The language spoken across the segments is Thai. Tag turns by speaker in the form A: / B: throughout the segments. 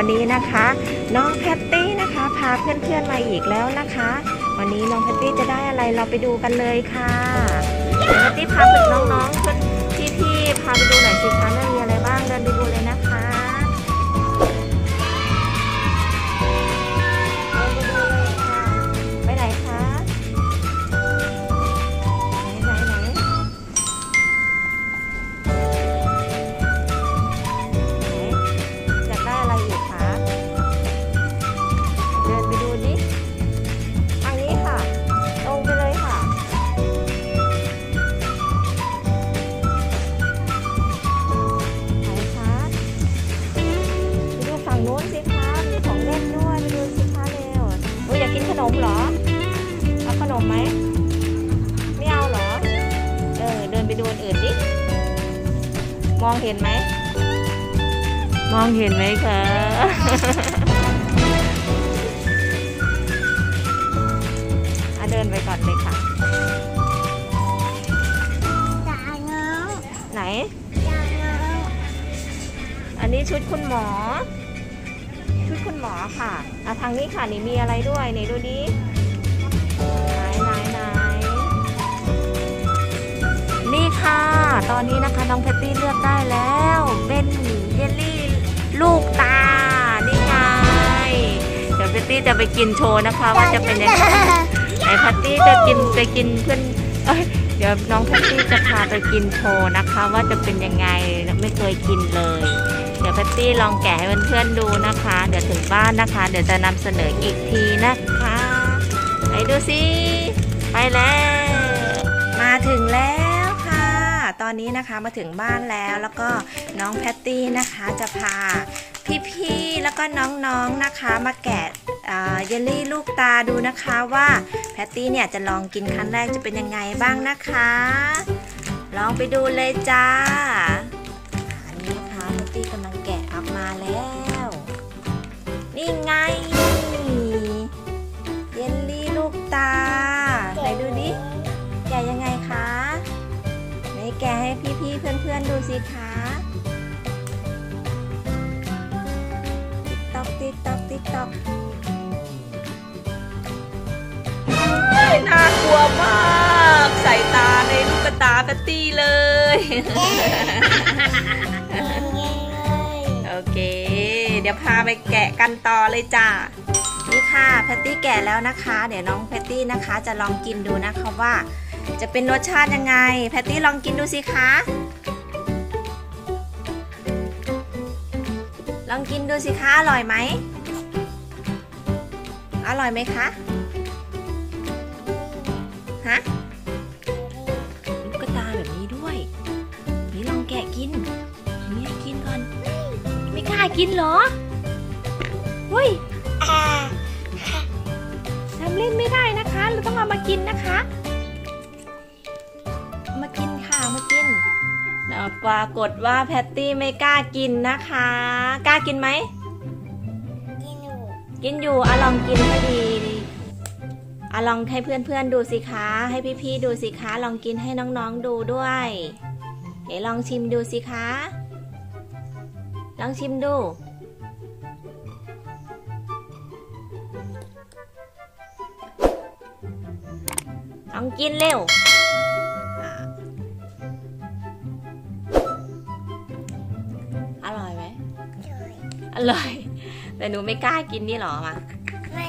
A: วันนี้นะคะ น้องแพตตี้นะคะพาเพื่อนๆมาอีกแล้วนะคะ วันนี้น้องแพตตี้จะได้อะไรเราไปดูกันเลยค่ะน้องแพตตี้พาเพื่อนน้องๆเพื่อน มองเห็นไหม มองเห็นไหมคะอะเดินไปก่อนเลยค่ะ
B: จ่าเงา
A: ไหน
B: จ่าเงา
A: อันนี้ชุดคุณหมอ ชุดคุณหมอค่ะอะทางนี้ค่ะนี่มีอะไรด้วยนี่ดูดิไหนไหนไหนนี่ค่ะ ตอนนี้นะคะน้องแพตตี้เลือกได้แล้ว เป็นเยลลี่ลูกตา นี่ไง เดี๋ยวแพตตี้จะไปกินโชว์นะคะ ว่าจะเป็นยังไงไหนแพตตี้จะกินไปกินเพื่อนเอ้ยเดี๋ยวน้องแพตตี้จะพาไปกินโชว์นะคะ ว่าจะเป็นยังไงไม่เคยกินเลย เดี๋ยวแพตตี้ลองแกะให้เพื่อนๆดูนะคะ เดี๋ยวถึงบ้านนะคะ เดี๋ยวจะนำเสนออีกทีนะคะ ไปดูสิไปแล้ว มาถึงแล้ว ตอนนี้นะคะมาถึงบ้านแล้วแล้วก็น้องแพตตี้นะคะจะพาพี่ๆแล้วก็น้องๆนะคะ มาแกะเยลลี่ลูกตาดูนะคะว่าแพตตี้เนี่ยจะลองกินครั้งแรกจะเป็นยังไงบ้างนะคะ ลองไปดูเลยจ้าอันนี้นะคะแพตตี้กำลังแกะออกมาแล้ว นี่ไง เยลลี่ลูกตา TikTok TikTok น่ากลัวมากใส่ตาในลูกตาแพตตี้เลย โอเค เดี๋ยวพาไปแกะกันต่อเลยจ้านี่ค่ะแพตตี้แกะแล้วนะคะ เดี๋ยวน้องแพตตี้นะคะจะลองกินดูนะคะว่า จะเป็นรสชาติยังไง แพตตี้ลองกินดูสิคะลองกินดูสิคะอร่อยไหม อร่อยไหมคะฮะลูกตาแบบนี้ด้วย นี่ลองแกะกินนี่ให้กินก่อน ไม่กล้ากินเหรอเฮ้ย
B: อ่า
A: ทำเล่นไม่ได้นะคะเราต้องเอามากินนะคะเอามากินค่ะเอามากินแล้วปรากฏว่าแพตตี้ไม่กล้ากินนะคะ กล้ากินไหม
B: กินอยู่
A: กินอยู่อะลองกินให้ดีอะลองให้เพื่อนๆดูสิคะ ให้พี่ๆดูสิคะ ลองกินให้น้องๆดูด้วยเดี๋ยวลองชิมดูสิคะ ลองชิมดู ลองกินเร็ว อร่อยไหมอร่อย แต่หนูไม่กล้ากินนี่หรอมา
B: ไม่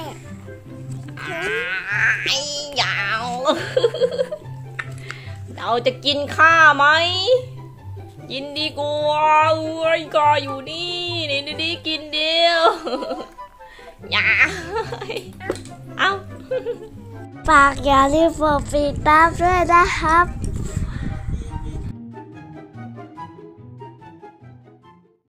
A: ไอ้ยาว เราจะกินข้าวไหม กินดีกว่าเอ้ยก็อยู่นี่นี่นี่นี่กินเดียวอย่าเอ้า
B: ฝากอย่าลืมกดติดตามด้วยนะครับ